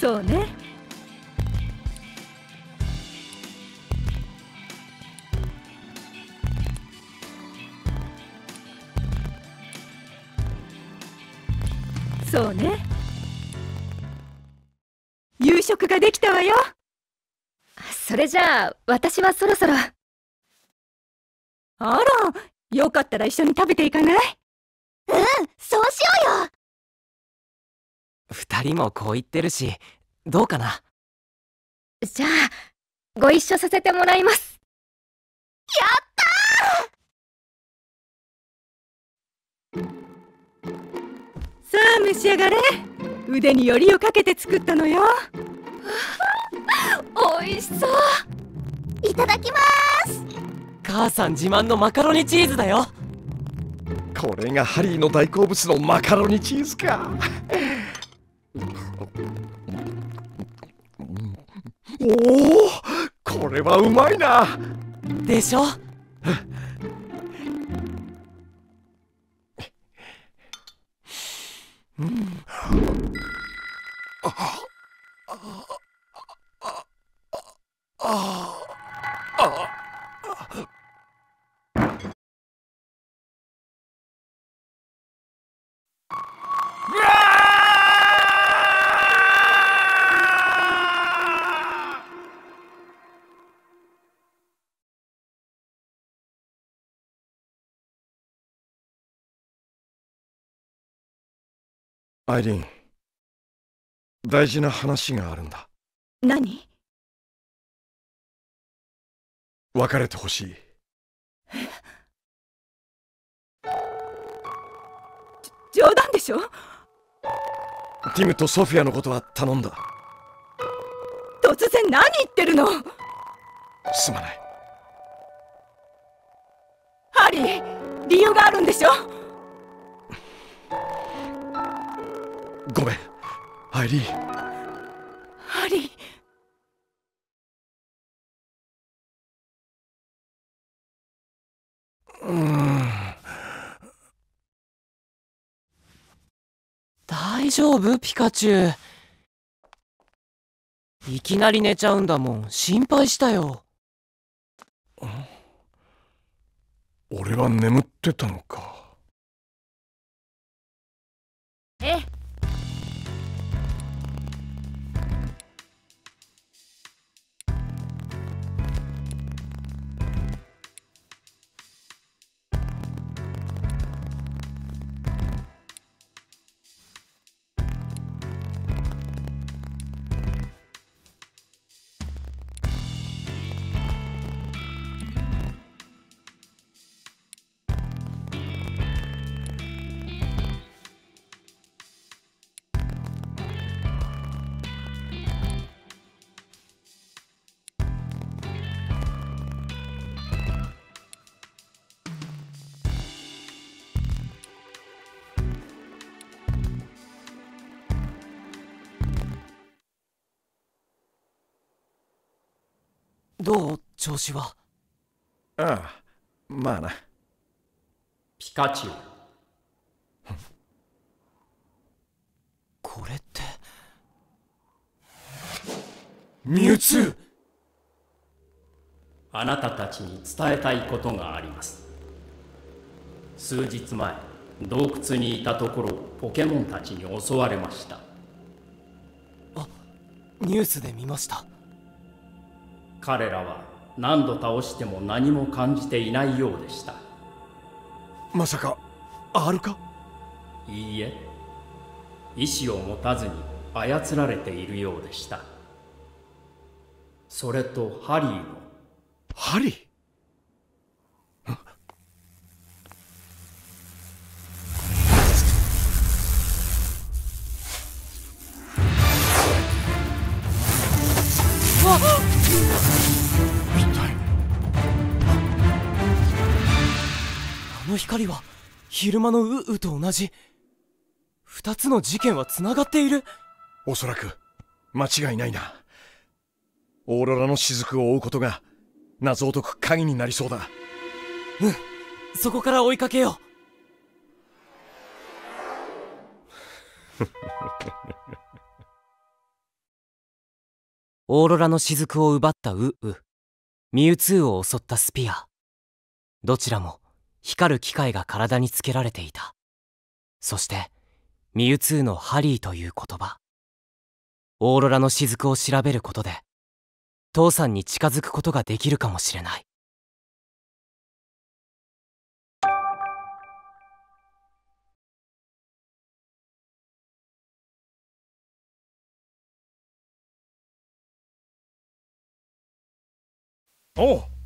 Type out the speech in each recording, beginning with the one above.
そうね。そうね。夕食ができたわよ。それじゃあ私はそろそろ。あらよかったら一緒に食べていかない？うんそうしようよ。二人もこう言ってるしどうかな？じゃあご一緒させてもらいます。やさあ召し上がれ。腕によりをかけて作ったのよ。美味しそう。いただきます。母さん自慢のマカロニチーズだよ。これがハリーの大好物のマカロニチーズかおおこれはうまいな。でしょ？アイリン大事な話があるんだ。何？別れてほしい。冗談でしょ？ティムとソフィアのことは頼んだ。突然何言ってるの？すまない。ハリー理由があるんでしょ？ごめん。アイリー。ハリー。うん。大丈夫？ピカチュウ。いきなり寝ちゃうんだもん。心配したよ。俺は眠ってたのか。え？どう調子は。ああまあな。ピカチュウ。これって。ミュウツー。あなたたちに伝えたいことがあります。数日前洞窟にいたところポケモンたちに襲われました。ニュースで見ました。彼らは何度倒しても何も感じていないようでした。まさか R か？いいえ。意志を持たずに操られているようでした。それとハリーもハリー？光は昼間のウウと同じ。二つの事件はつながっている。おそらく間違いないな。オーロラの雫を追うことが謎を解く鍵になりそうだ。そこから追いかけよう。オーロラの雫を奪ったウウミュウツーを襲ったスピア。どちらも光る機械が体につけられていた。そしてミュウツーのハリーという言葉。オーロラの雫を調べることで父さんに近づくことができるかもしれない。おう。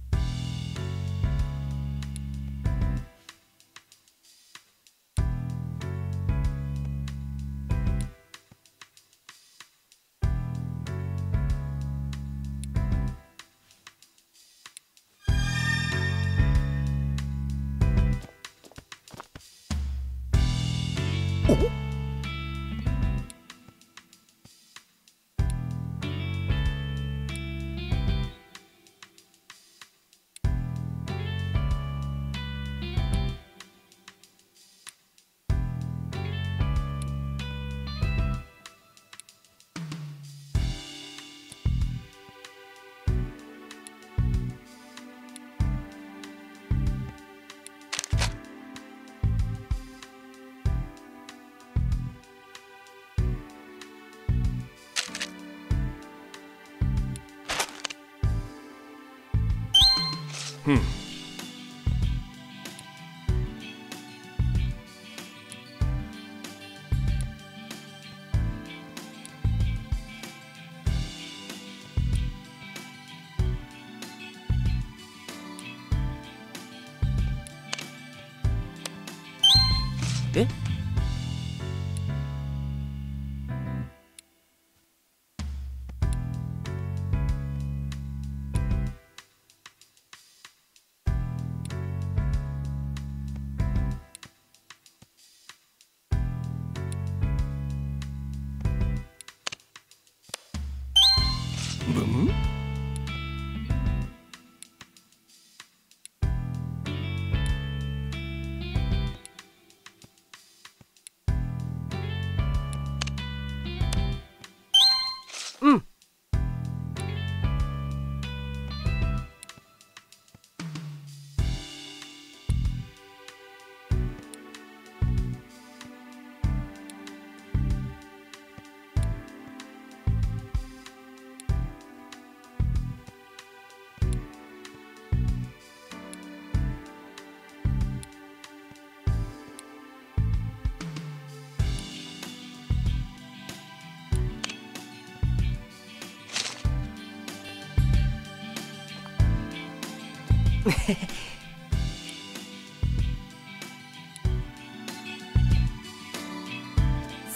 う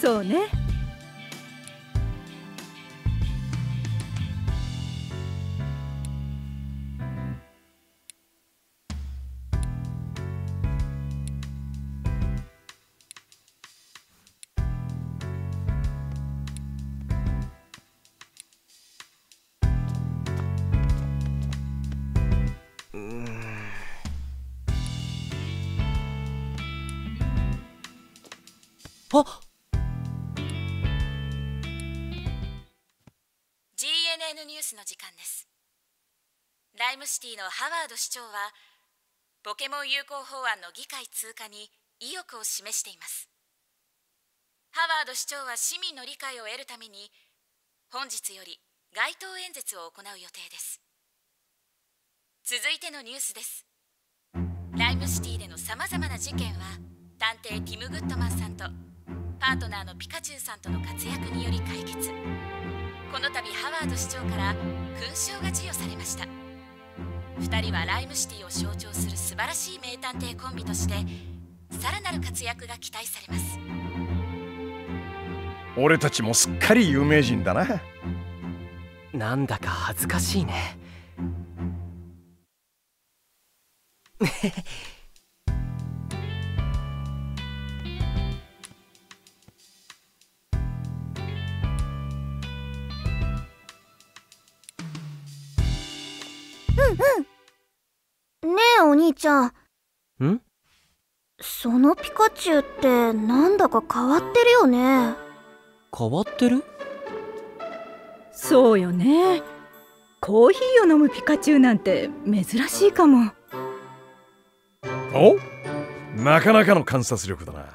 そうね。シティのハワード市長はポケモン友好法案の議会通過に意欲を示しています。ハワード市長は市民の理解を得るために本日より街頭演説を行う予定です。続いてのニュースです。ライムシティでのさまざまな事件は探偵ティム・グッドマンさんとパートナーのピカチュウさんとの活躍により解決。この度ハワード市長から勲章が授与されました。2人はライムシティを象徴する素晴らしい名探偵コンビとしてさらなる活躍が期待されます。俺たちもすっかり有名人だな。なんだか恥ずかしいねねえお兄ちゃん。ん？そのピカチュウってなんだか変わってるよね。変わってる？そうよね。コーヒーを飲むピカチュウなんて珍しいかも。お？なかなかの観察力だな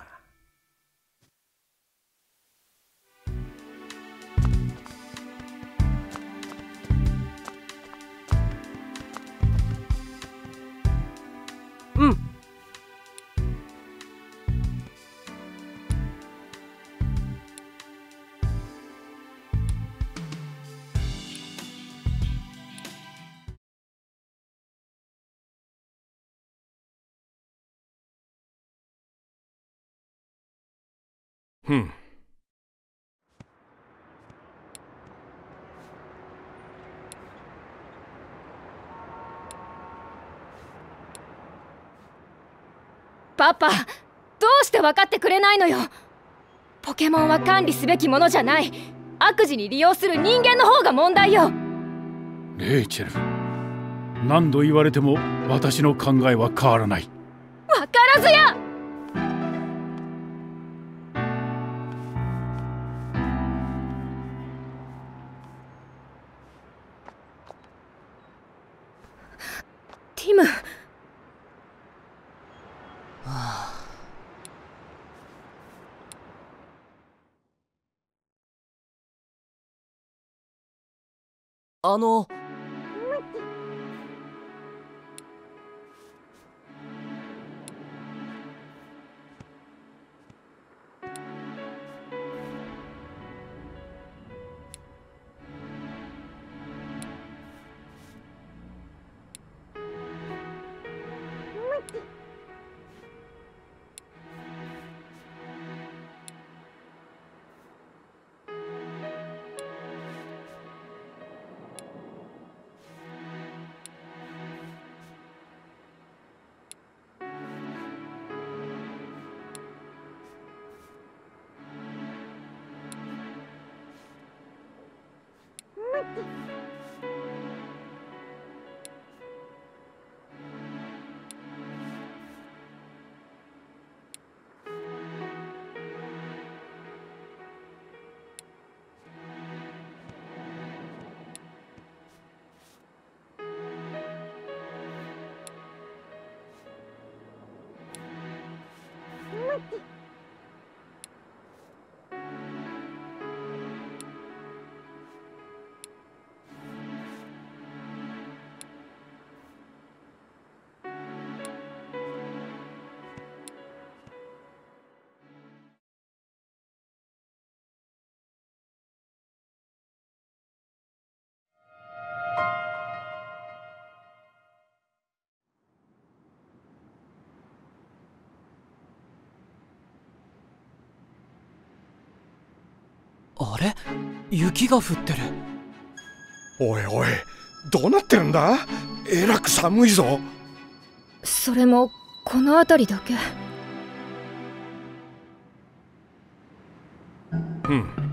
ふん。パパどうして分かってくれないのよ。ポケモンは管理すべきものじゃない。悪事に利用する人間の方が問題よ。レイチェル何度言われても私の考えは変わらない。分からずやあのあれ？雪が降ってる。おいおいどうなってるんだ？えらく寒いぞ。それもこの辺りだけ。うん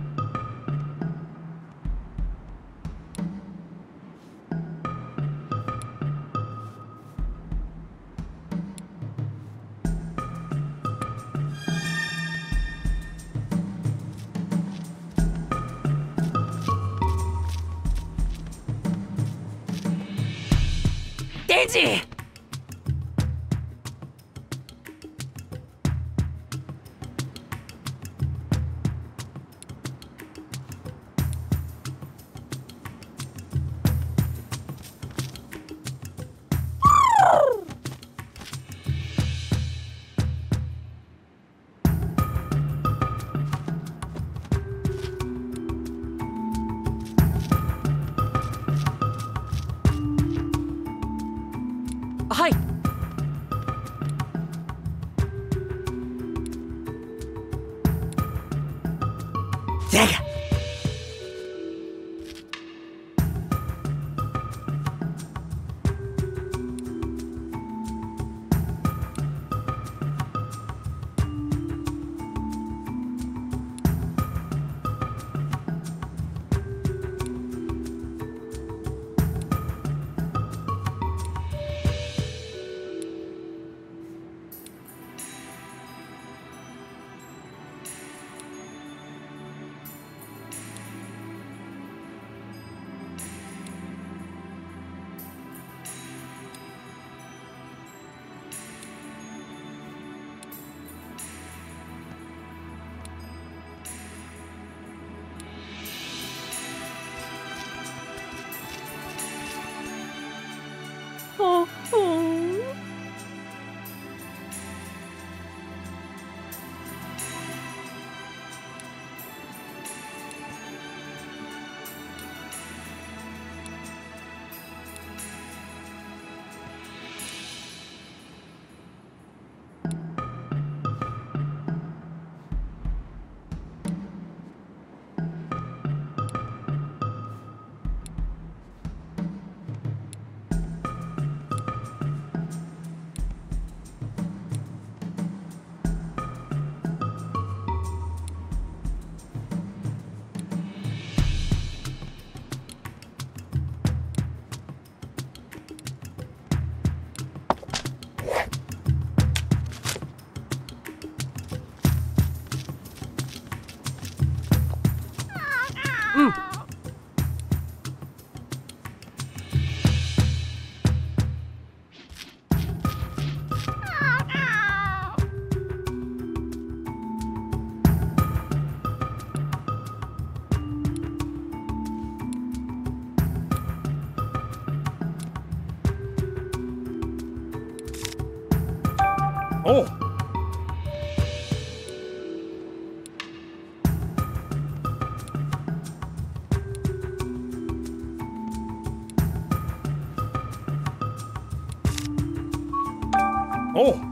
お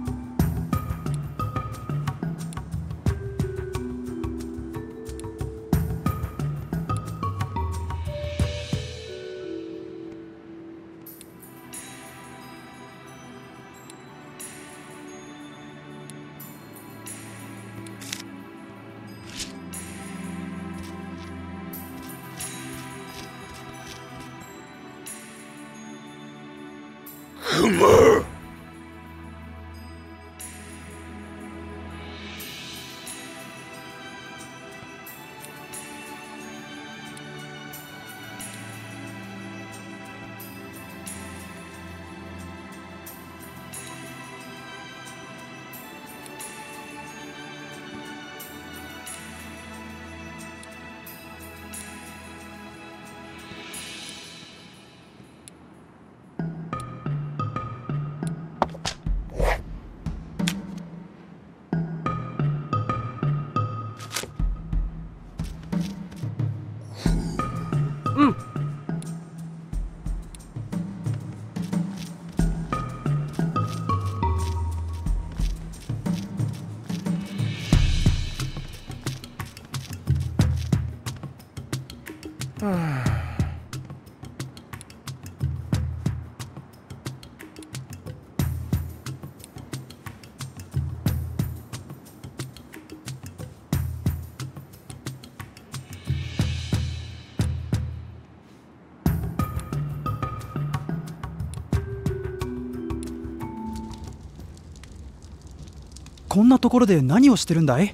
こんなところで何をしてるんだい？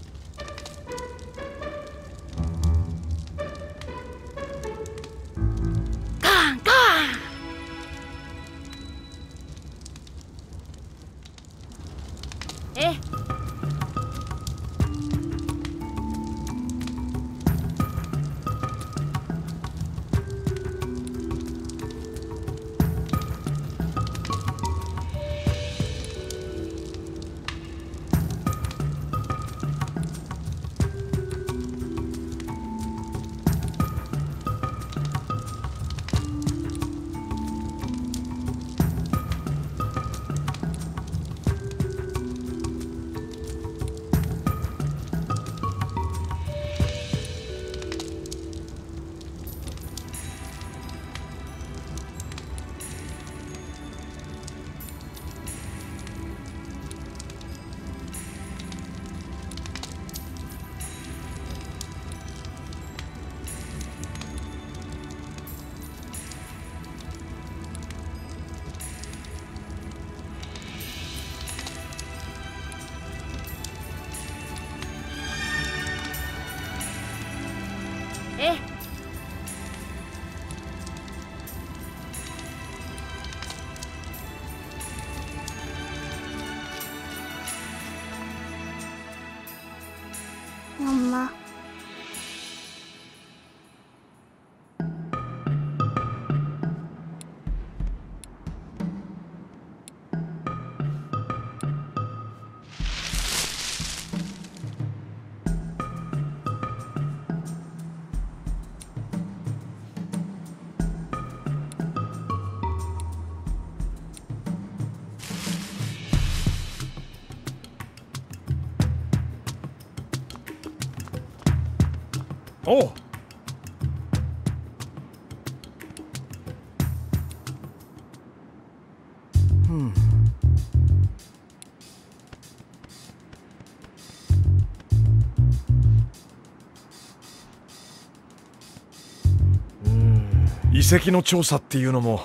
遺跡の調査っていうのも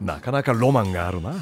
なかなかロマンがあるな。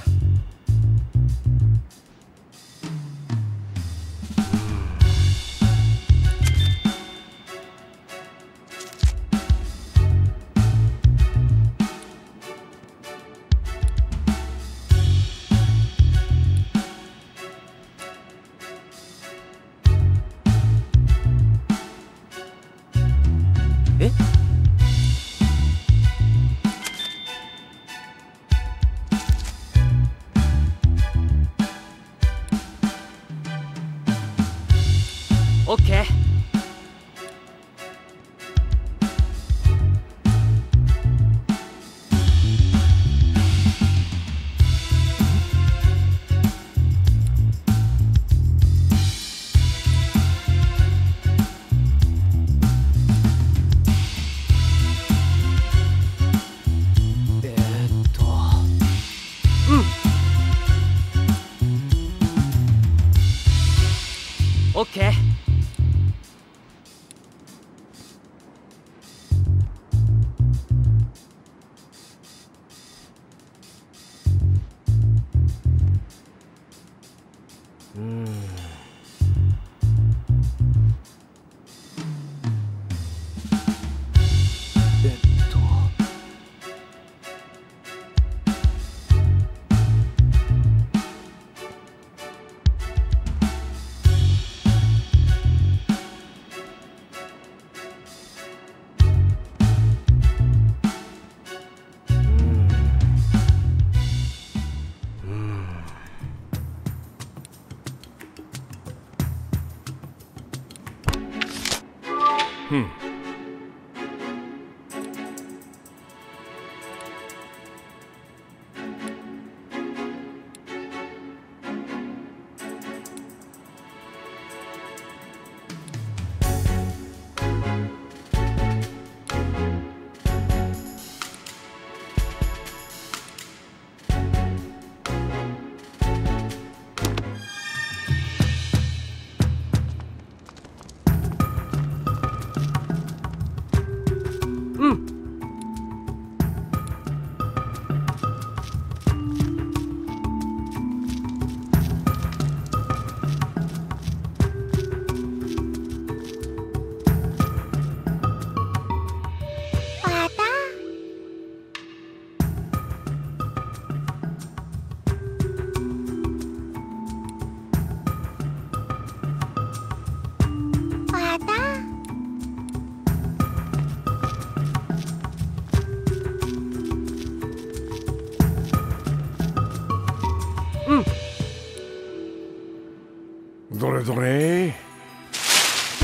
れ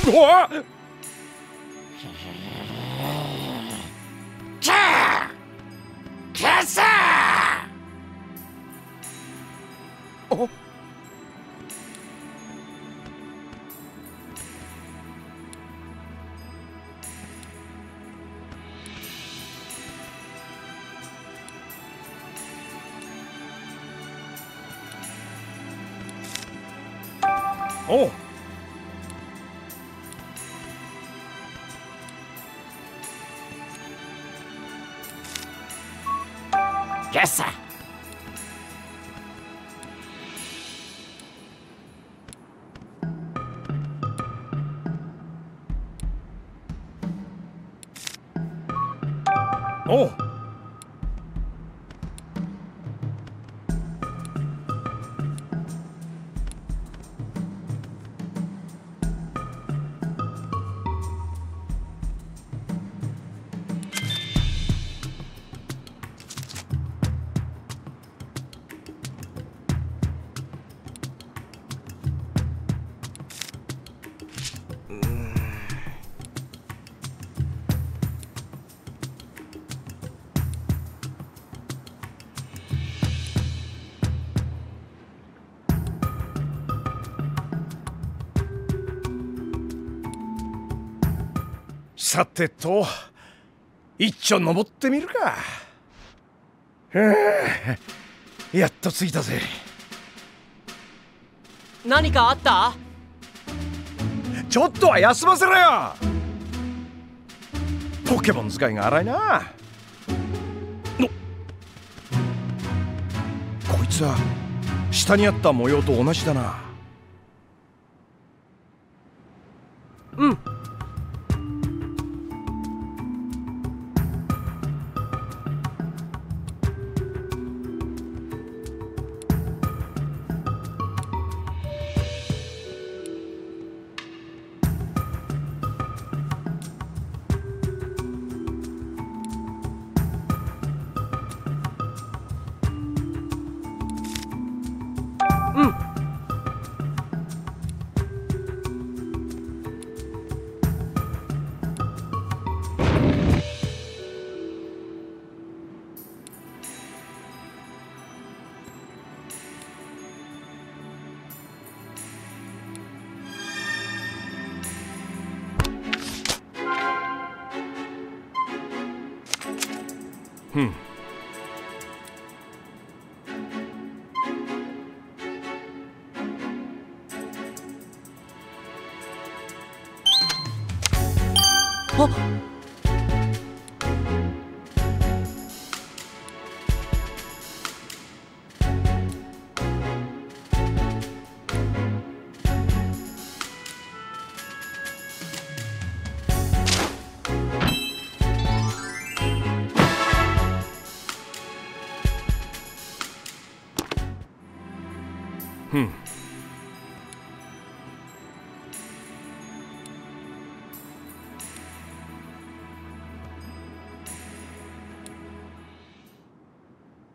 どさてと一丁登ってみるか。やっと着いたぜ。何かあった？ちょっとは休ませろよ。ポケモン使いが荒いな。のこいつは下にあった模様と同じだな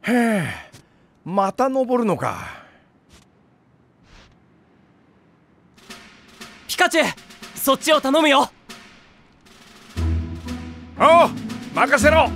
へえまた登るのか。ピカチュウそっちを頼むよ。おう任せろ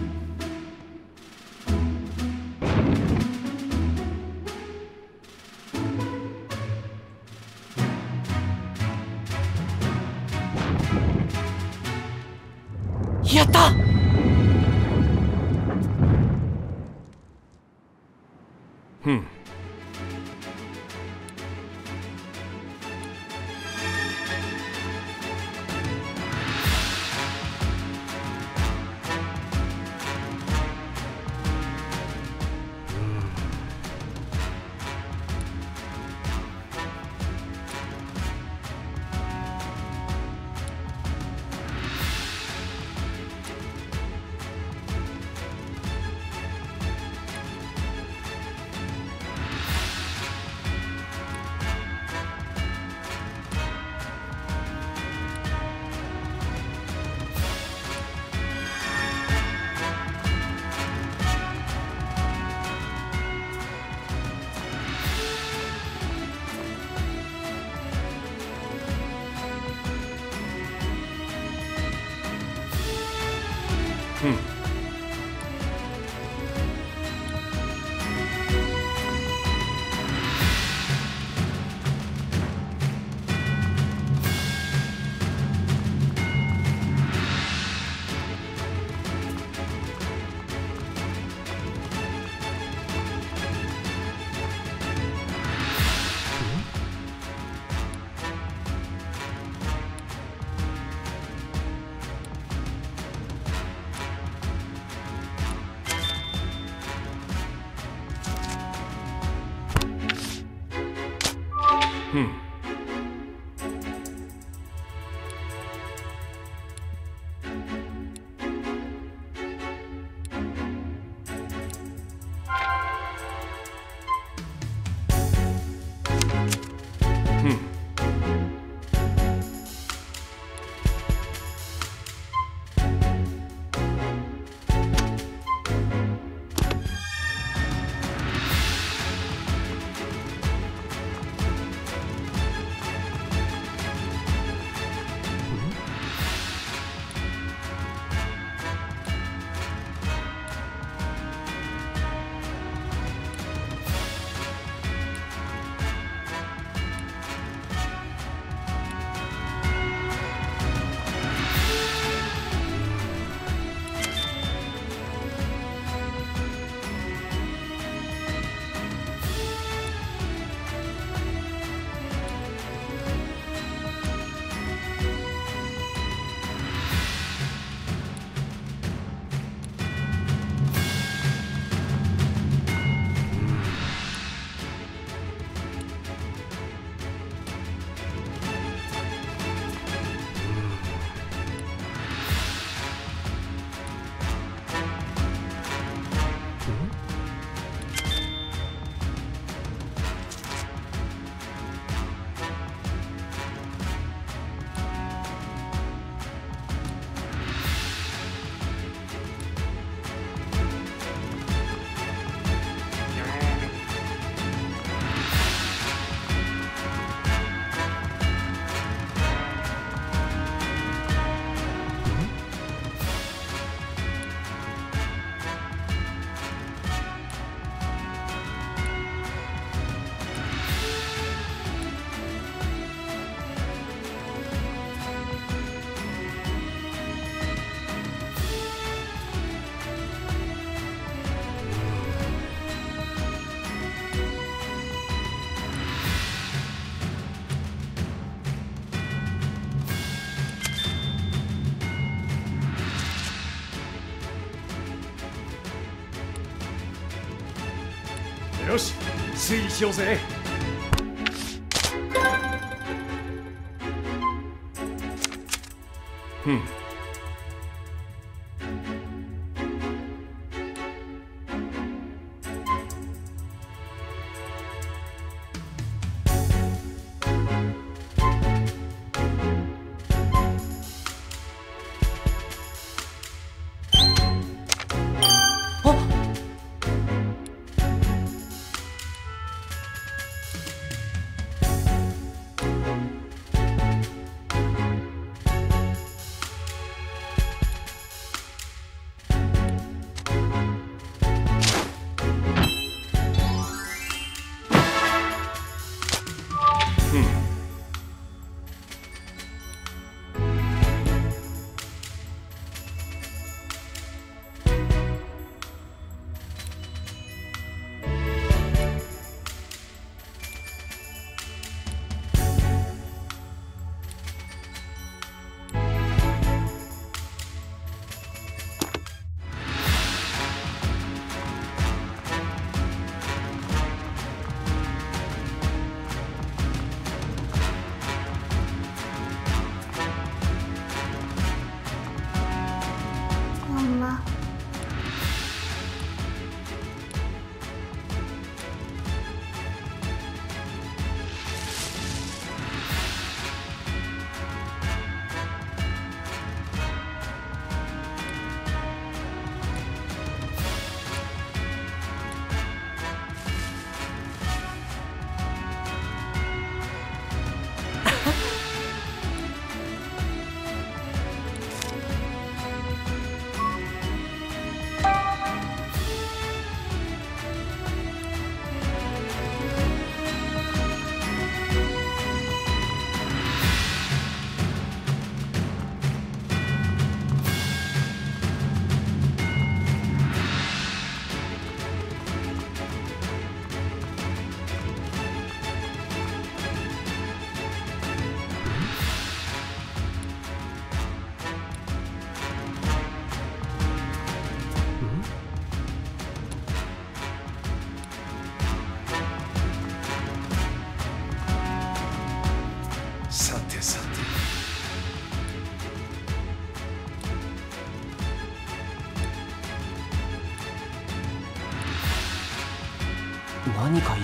推理しようぜ。うん。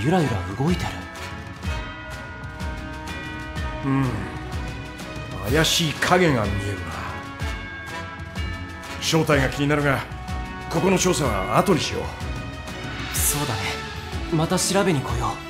ゆらゆら動いてる。うん。怪しい影が見えるな。正体が気になるがここの調査は後にしよう。そうだね。また調べに来よう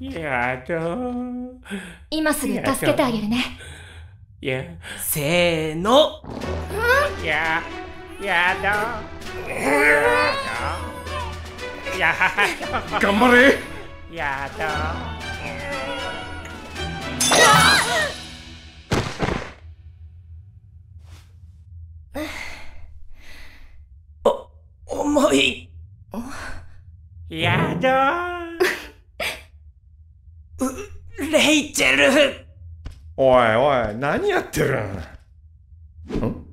やだ今すぐ助けてあげるね。やせーの。ややだやだ頑張れ。やだ重いやだレイチェルおいおい何やってるん？ん？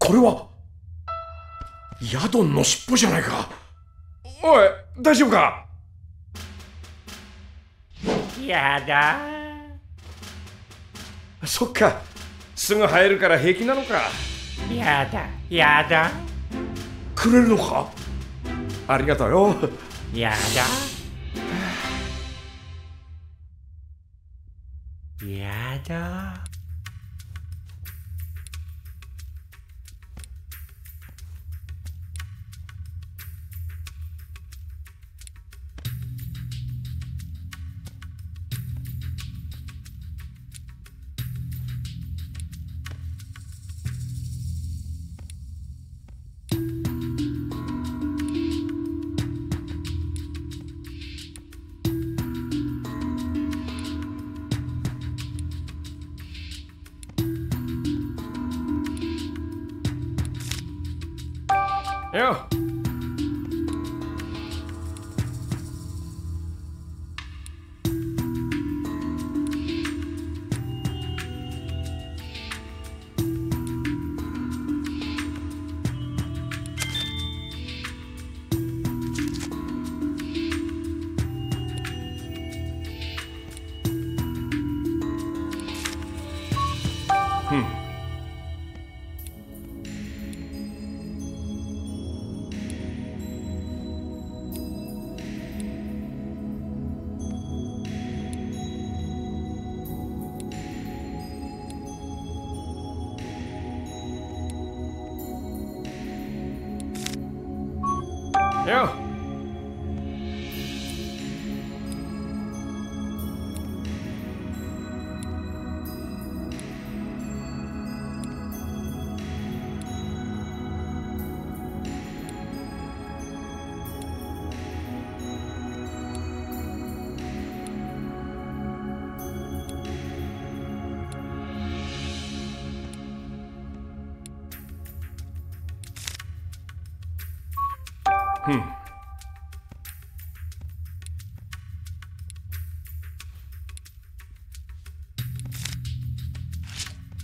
これはヤドンの尻尾じゃないか。おい大丈夫か？やだ。そっか。すぐ生えるから平気なのか。やだやだ。くれるのか？ありがとうよ。やだやよう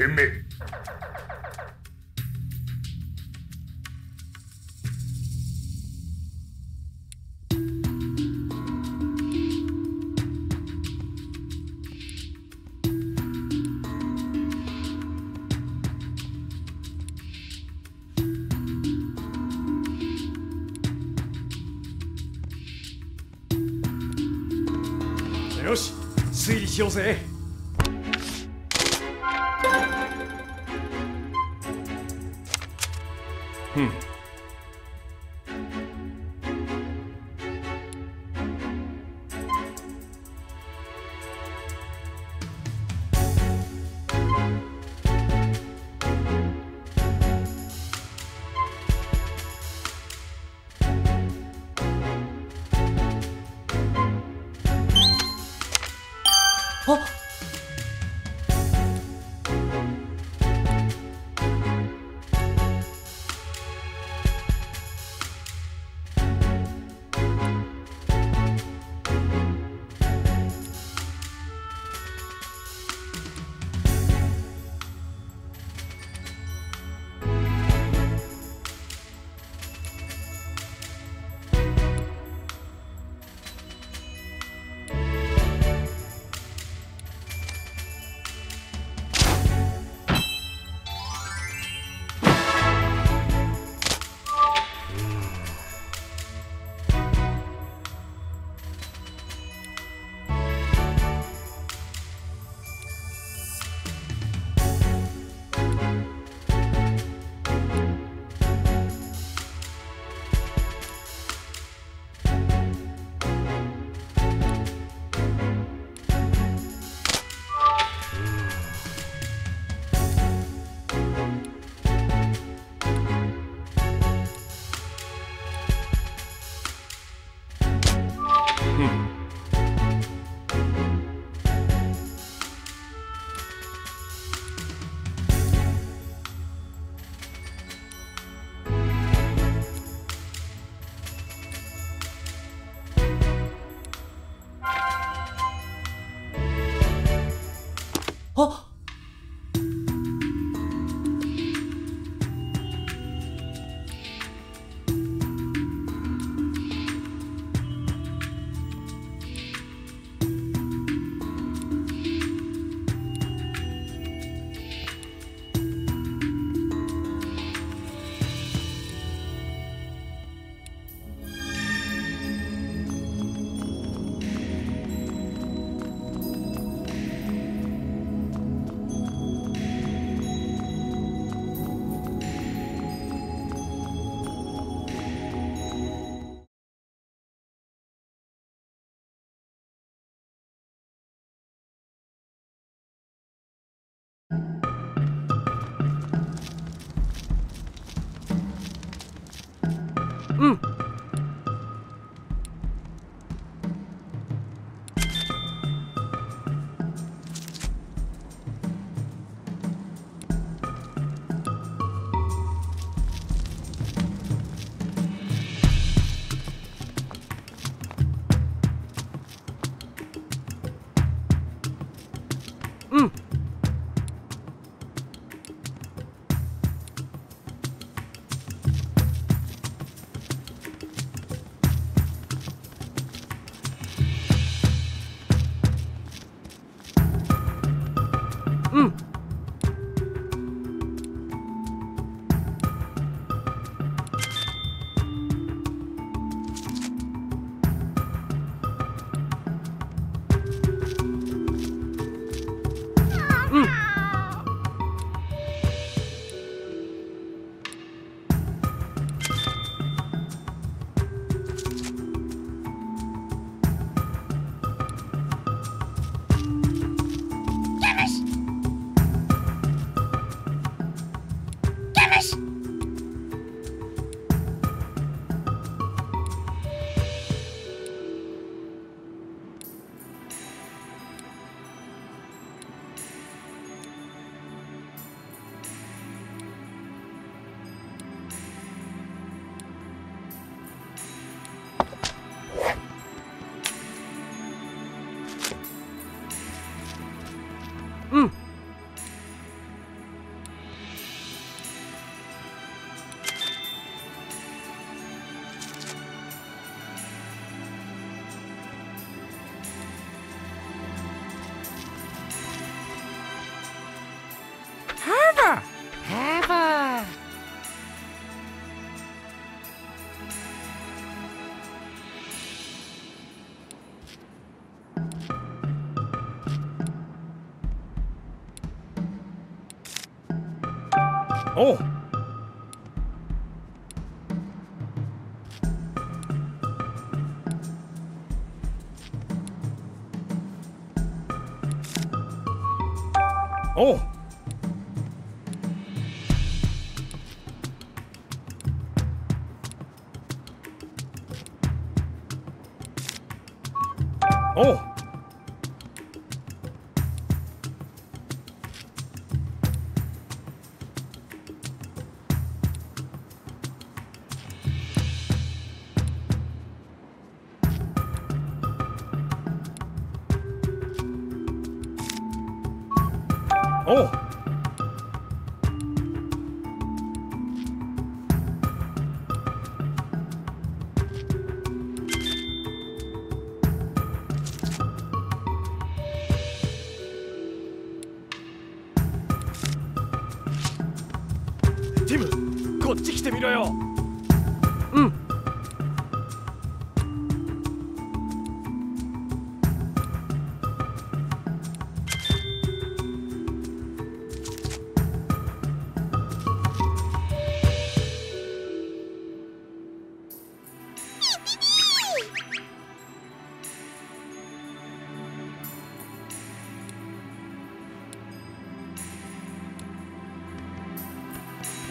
てめえよし推理しようぜ。う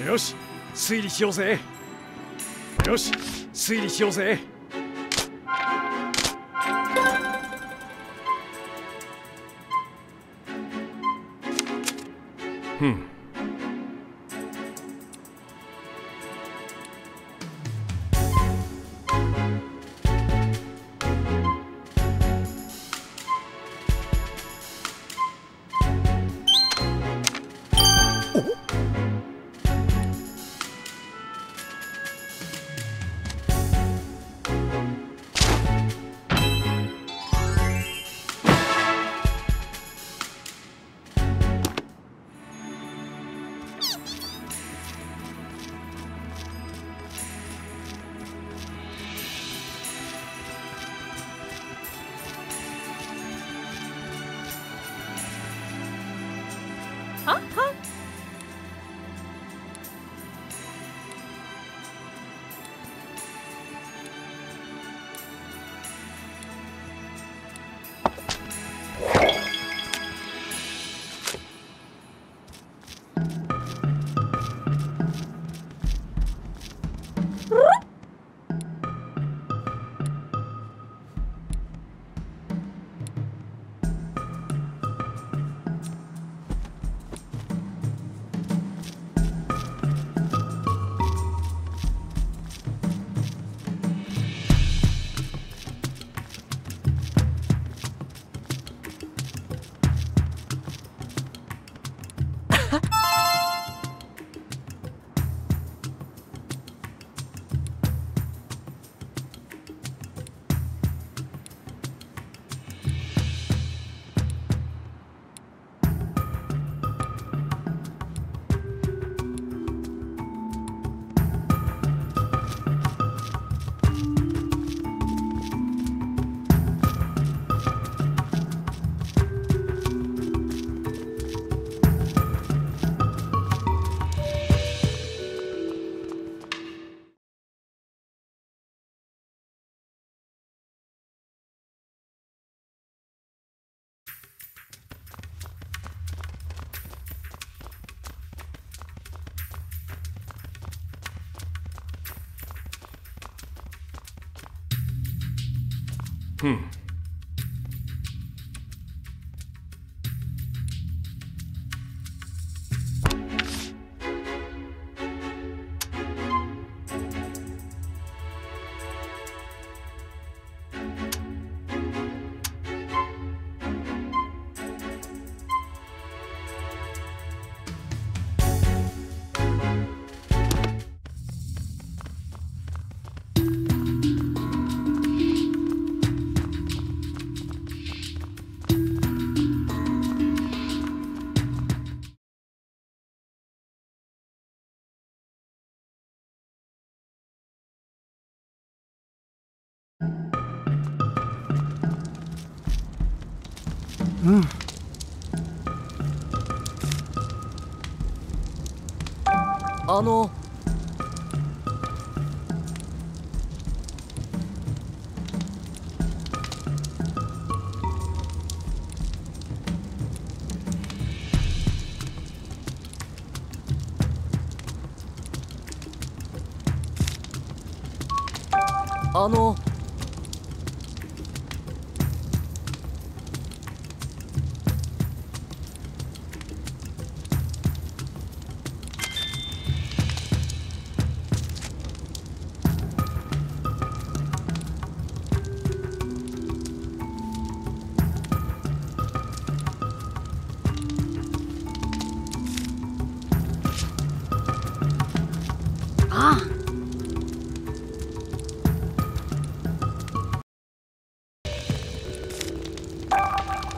よし推理しようぜ。よし推理しようぜ。ふん。ううん。あの。あの。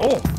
お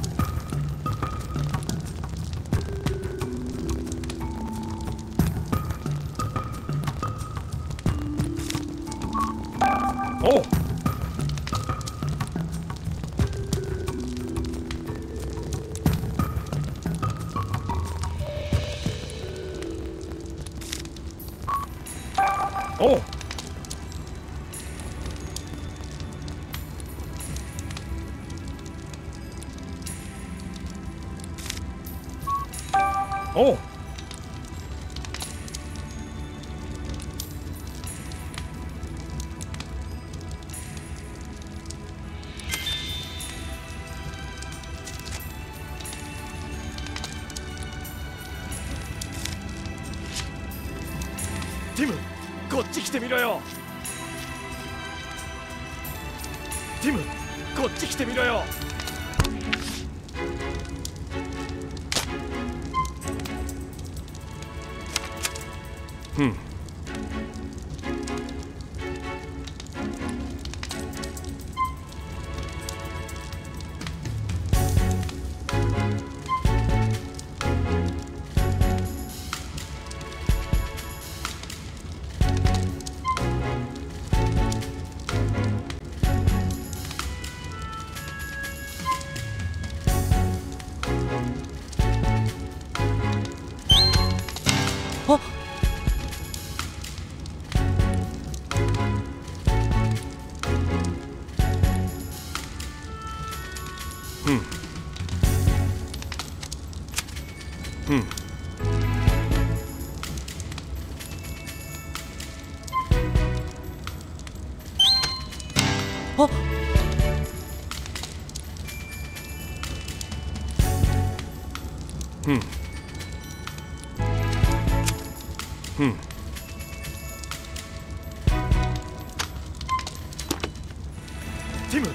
ティム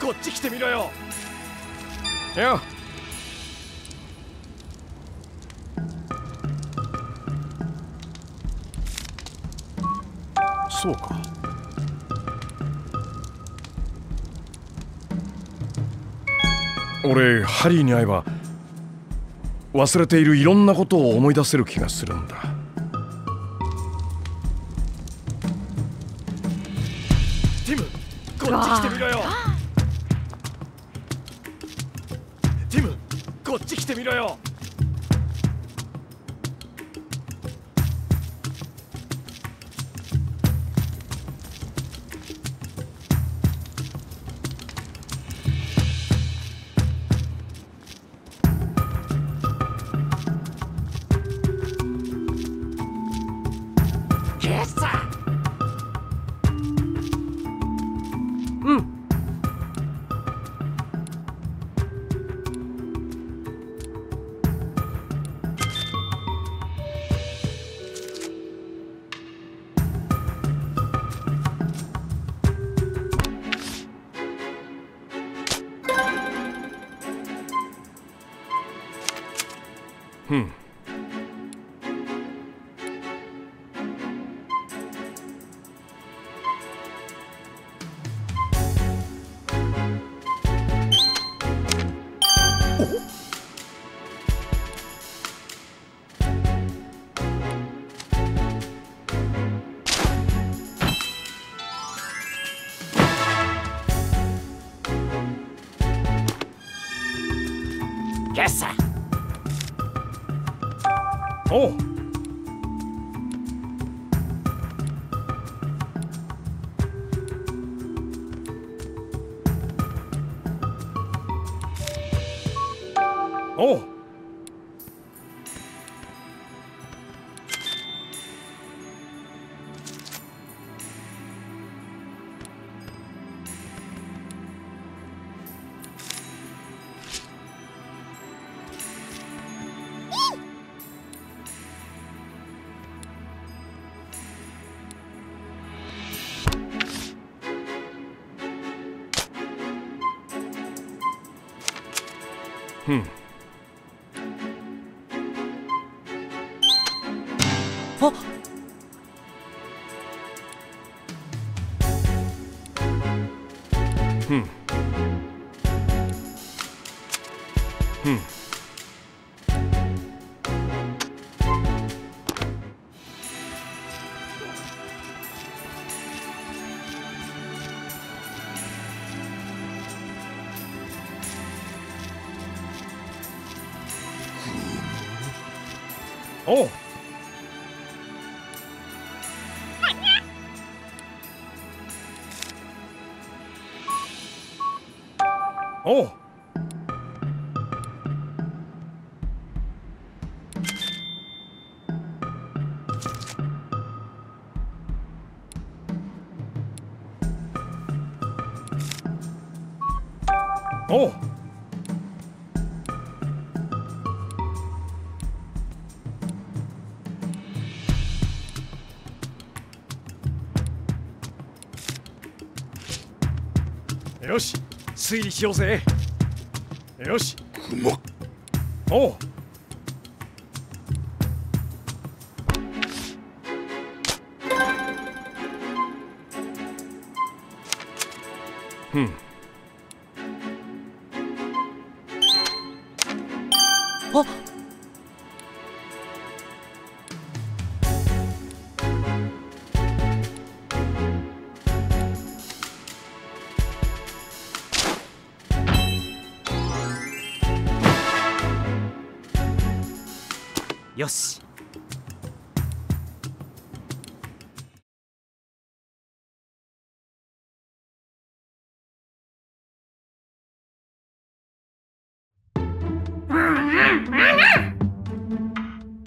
こっち来てみろよ。よ。そうか。俺ハリーに会えば忘れているいろんなことを思い出せる気がするんだ。ティムこっち来てっち来てみろよ。う推理しようぜ。よし。う。まっおうよし。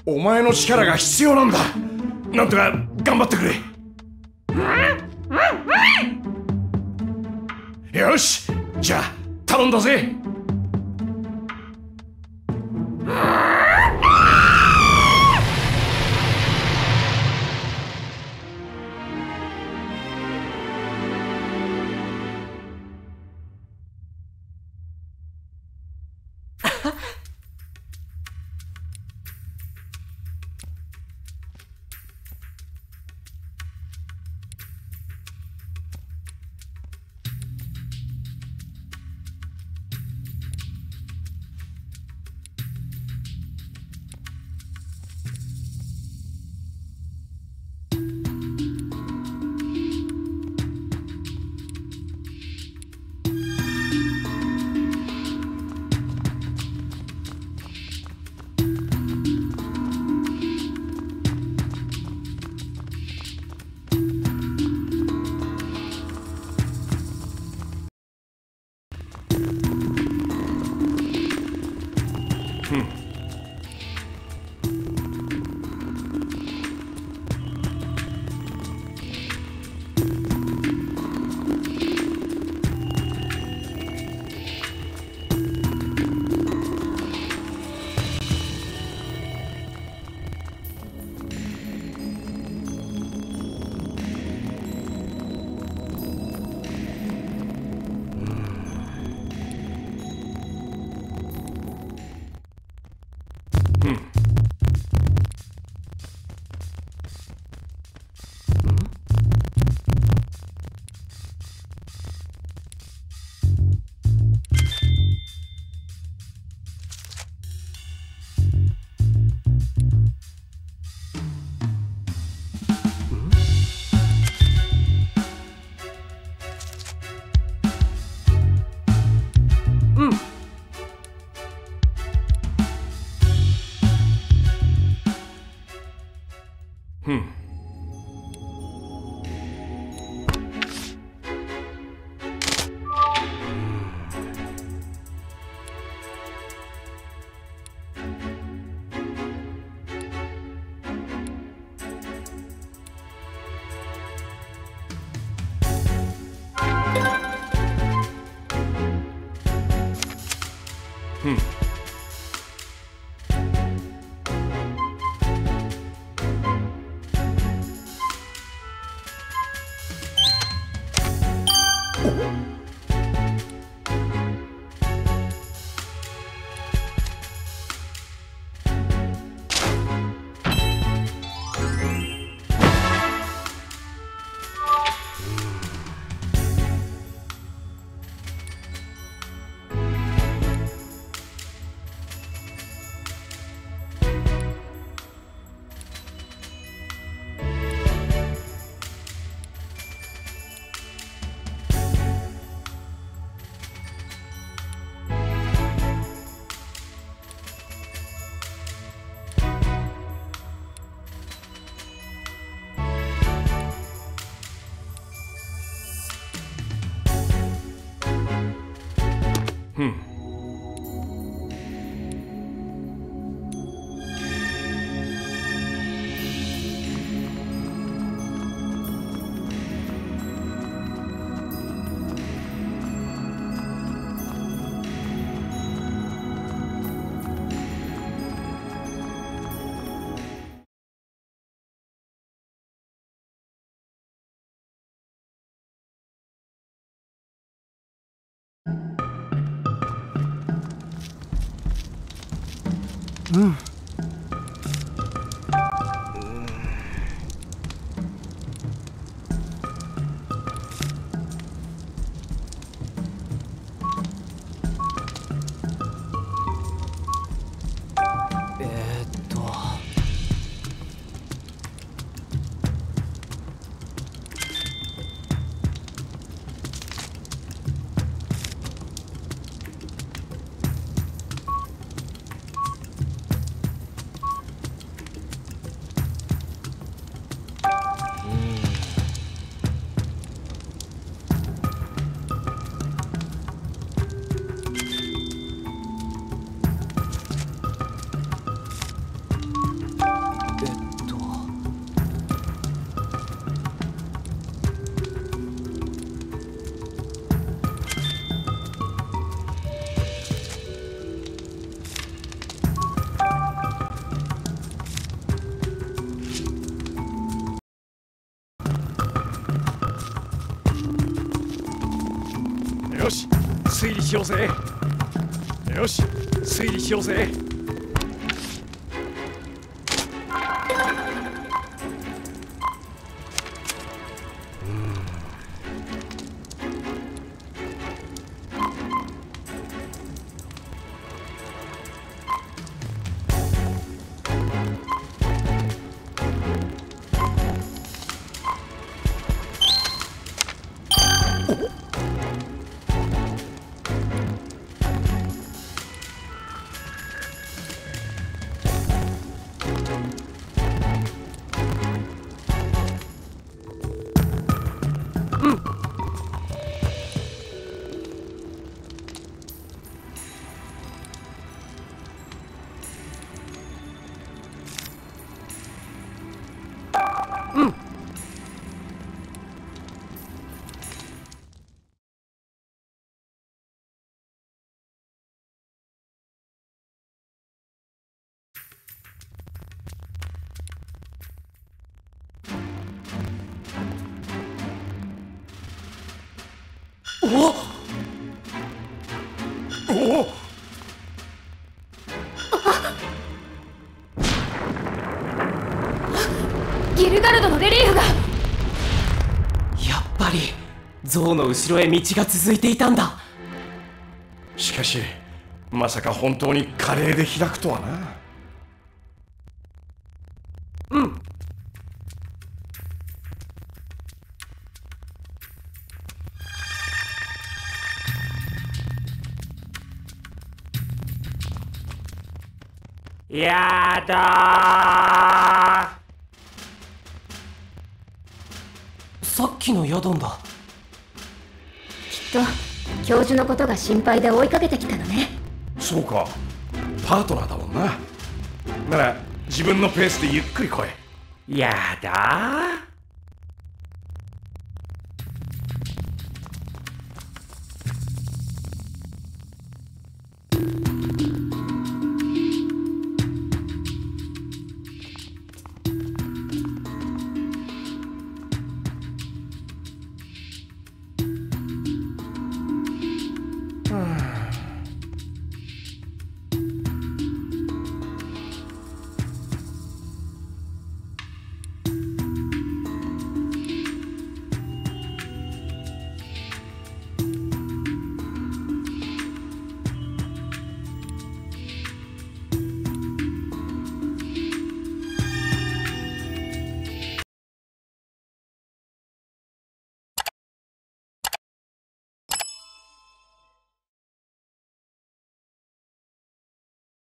お前の力が必要なんだ。なんとか頑張ってくれ。よし。じゃあ頼んだぜ。うしようぜ。よし推理しようぜ。おお象の後ろへ道が続いていたんだ。しかしまさか本当に華麗で開くとはな。うん。やだきのヤドンだと教授のことが心配で追いかけてきたのね。そうか。パートナーだもんな。なら自分のペースでゆっくり来い。やだ